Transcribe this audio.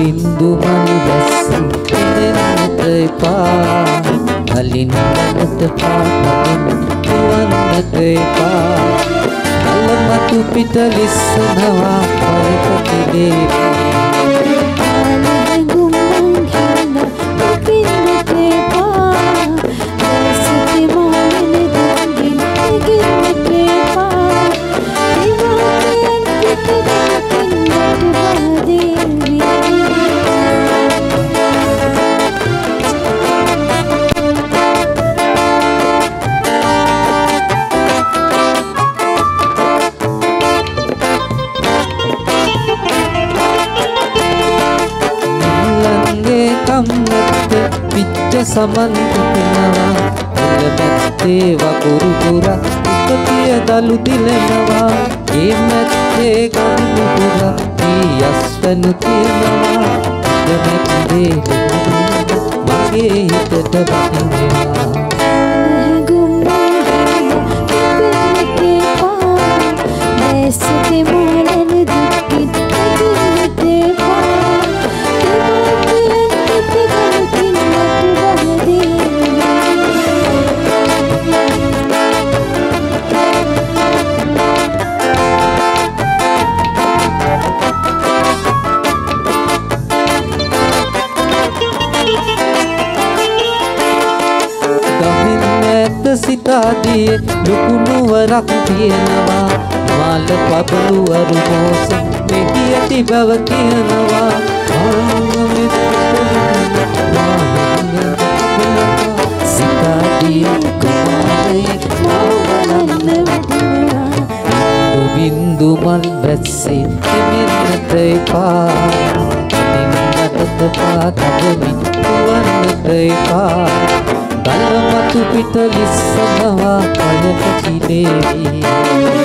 බින්දු මලි වැස්සම් දෙන්නට එපා. කලින් මනට පාපමින් දුවන්නට එපා. කල මතු පිට ලිස්සනවා පරපති දේවී. කම්නත්තේ පිච්ච සමන් පිපෙනවා එළමැත්තේ වකුරු පුරා උපතිය දලු දිලනවා ඒ මැත්තේ ගඳු පුරා ඊ යස්වනු තියනවා. එළමැත්තේ මගේ හිතට වදිනවා ඇත්ත සිතාදිය ලොකු නුවරක් තියෙනවා. මාල පබලු අරුමෝස මෙහි ඇති බව කියනවා. සිතාදිය කුමාරයේ බින්දු මල් වැස්සේ එමෙන්නට එපා නින්නට පාතබමින් වන්නට එපා බලමතු පිට ලිස්සනවා කයක කිලේවි